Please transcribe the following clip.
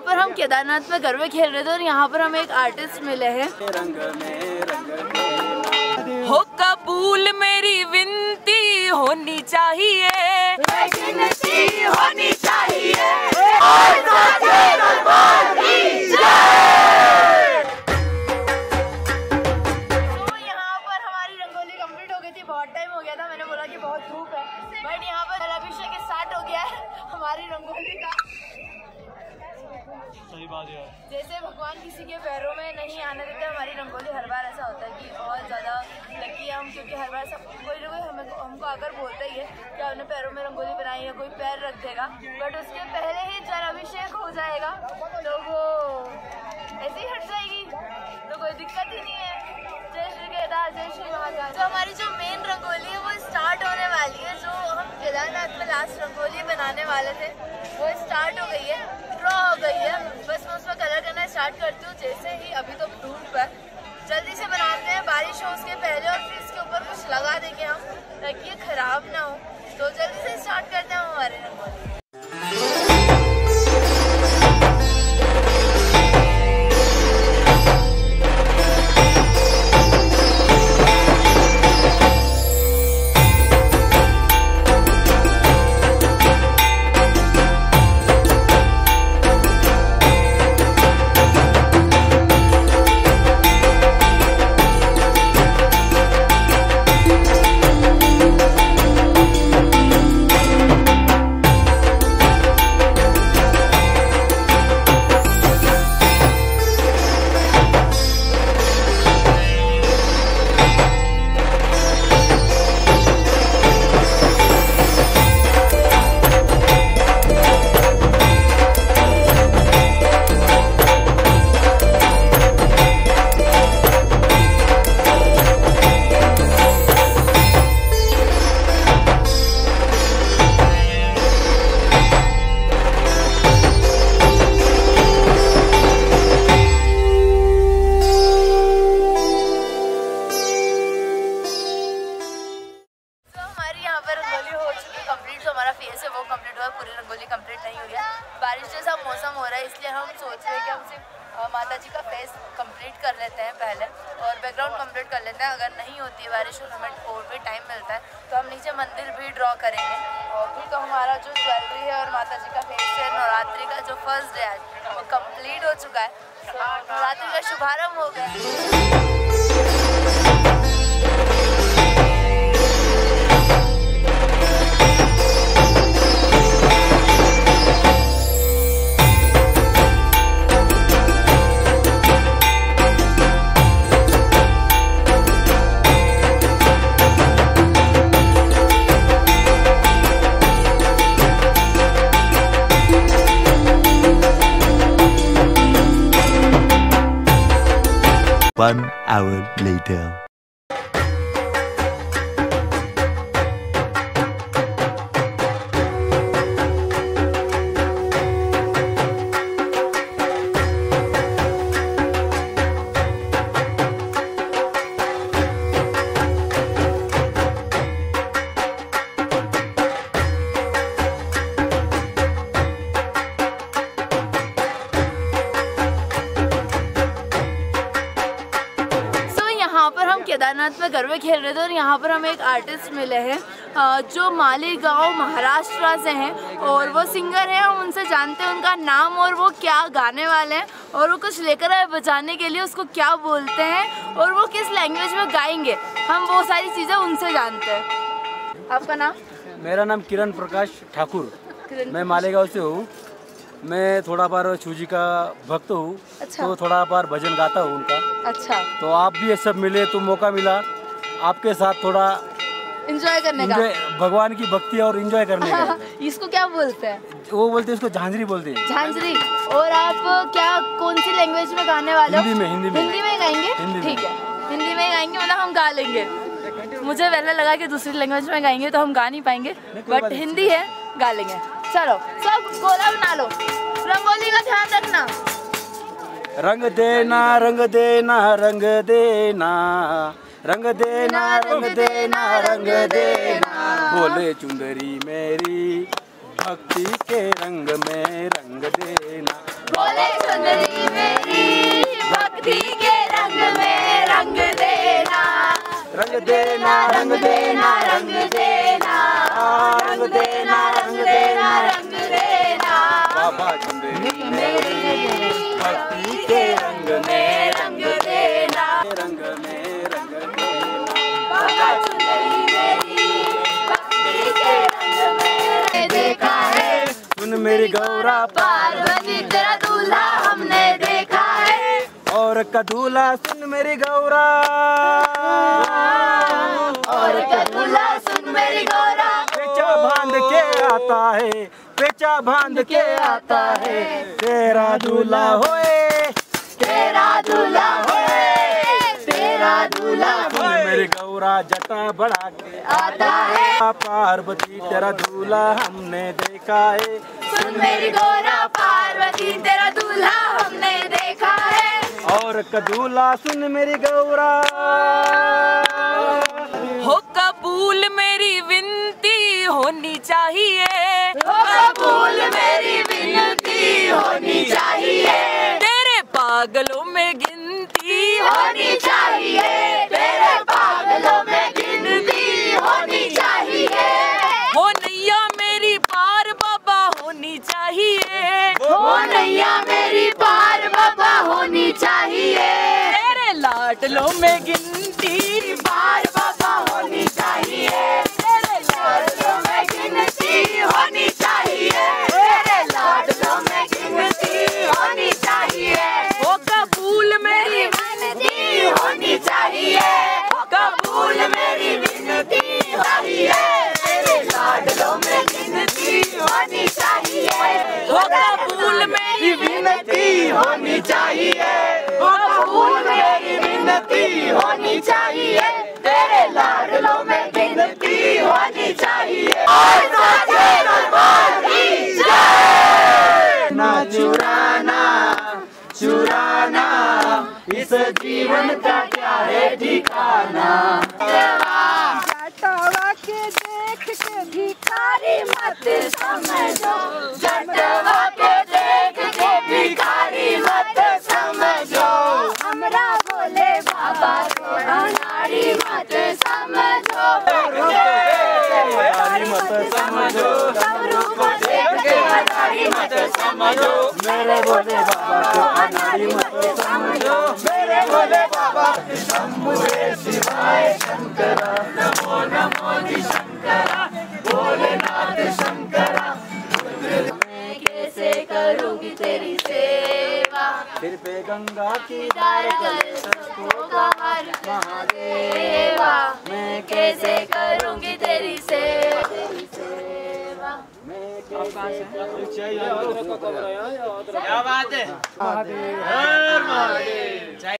केदारनाथ में गरबे खेल रहे थे और यहाँ पर हमें एक आर्टिस्ट मिले हैं। हो कबूल मेरी विनती, होनी चाहिए। होनी चाहिए। जैसे भगवान किसी के पैरों में नहीं आने देते, हमारी रंगोली हर बार ऐसा होता है कि बहुत ज़्यादा लकी है हम, क्योंकि हर बार सब, कोई ना कोई हमें हमको आकर बोलता ही है कि आपने पैरों में रंगोली बनाई है, कोई पैर रख देगा। बट उसके पहले ही जल अभिषेक हो जाएगा तो वो ऐसे ही हट जाएगी। तो कोई दिक्कत ही नहीं है। जय श्री केदार, जय श्री महाकाल। तो हमारी जो मेन रंगोली है, वो स्टार्ट होने वाली है, जो हम केदारनाथ में लास्ट रंगोली बनाने वाले थे, वो स्टार्ट हो गई है। ड्रॉ हो गई है बस मैं उसमें कलर करना स्टार्ट करती हूँ, जैसे ही अभी तो धूप है। जल्दी से बनाते हैं, बारिश हो उसके पहले और फिर इसके ऊपर कुछ लगा देंगे हम, ताकि ये खराब ना हो। तो जल्दी से स्टार्ट करते हैं हमारे रंगोली फेस है, वो कंप्लीट हुआ पूरी रंगोली कंप्लीट नहीं हुई है। बारिश जैसा मौसम हो रहा है, इसलिए हम सोच रहे हैं कि हम सिर्फ़ माता जी का फेस कंप्लीट कर लेते हैं पहले और बैकग्राउंड कंप्लीट कर लेते हैं। अगर नहीं होती बारिश और हमें और भी टाइम मिलता है तो हम नीचे मंदिर भी ड्रॉ करेंगे। और फिर तो हमारा जो ज्वेलरी है और माता जी का फेस है, नवरात्रि का जो फ़र्स्ट डे आज, वो कंप्लीट हो चुका है। नवरात्रि का शुभारंभ हो गया। One hour later. केदारनाथ में गरबे खेल रहे थे और यहाँ पर हमें एक आर्टिस्ट मिले हैं जो मालीगांव महाराष्ट्र से हैं और वो सिंगर हैं हम उनसे जानते हैं उनका नाम और वो क्या गाने वाले हैं और वो कुछ लेकर आए बजाने के लिए उसको क्या बोलते हैं और वो किस लैंग्वेज में गाएँगे हम वो सारी चीज़ें उनसे जानते हैं। आपका नाम? मेरा नाम किरण प्रकाश ठाकुर। मैं मालेगांव से हूँ। मैं थोड़ा बार छूजी का भक्त हूँ अच्छा। तो थोड़ा बार भजन गाता हूँ उनका। अच्छा। तो आप भी ये सब मिले तो मौका मिला। आपके साथ थोड़ा इंजॉय करने का। भगवान की भक्ति और इंजॉय करने का। इसको क्या बोलते हैं? वो बोलते हैं उसको झांझरी बोलते हैं। झांझरी। और आप क्या कौन सी लैंग्वेज में गाने वाले हिंदी में, हिंदी में। हिंदी में गाएँगे? हिंदी में। ठीक है। हिंदी में गाएँगे मतलब हम गा लेंगे। मुझे पहले लगा कि दूसरी लैंग्वेज में गाएँगे तो हम गा नहीं पाएँगे। बट हिंदी है गा लेंगे। चलो सब गोला बना लो रंगोली का ध्यान रखना रंग देना रंग देना रंग देना रंग देना रंग देना रंग देना बोले चुंदरी मेरी भक्ति के रंग में रंग देना बोले सुंदरी मेरी भक्ति के रंग में रंग देना रंग देना रंग देना रंग देना रंग देना रंग बाबा चंदेरी मेरी भक्ति के रंग में रंग देना। रंग में रंग देना बाबा चुंदरी मेरी भक्ति के रंग में देखा है। सुन मेरी गौरा पार्वती तेरा दूल्हा हमने देखा है। और कदूला सुन मेरी गौरा और कदूल्हा सुन मेरी गौरा पेचा बाँध के आता है पेचा बाँध के आता है। तेरा दूल्हा होए। तेरा दूल्हा होए। तेरा दूल्हा सुन मेरी गौरा जटा बढ़ा के आता है। पार्वती तेरा दूल्हा हमने देखा है। सुन मेरी गौरा पार्वती तेरा दूल्हा हमने देखा है। और कदूला सुन मेरी गौरा। हो कबूल मेरी विनती होनी चाहिए चाहिए। तेरे पागलों में गिनती होनी चाहिए। कबूल मेरी विनती होनी चाहिए। कबूल मेरी विनती होनी चाहिए। तेरे लाडलों में गिनती होनी चाहिए। ना चुराना चुराना इस जीवन का क्या है ठिकाना? देख के भिखारी मत समझो। भिखारी मत समझो। हमरा बोले बाबा को अनाड़ी मत समझो। मत समझो। सबरू को देख के मत समझो। मेरे बोले बाबा को गंगा की दार कर सबको का हर महादेवा। मैं कैसे करूँगी तेरी सेवा? कैसे क्या बात है?